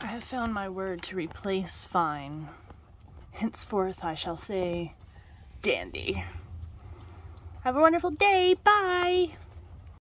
I have found my word to replace fine. Henceforth I shall say dandy. Have a wonderful day. Bye.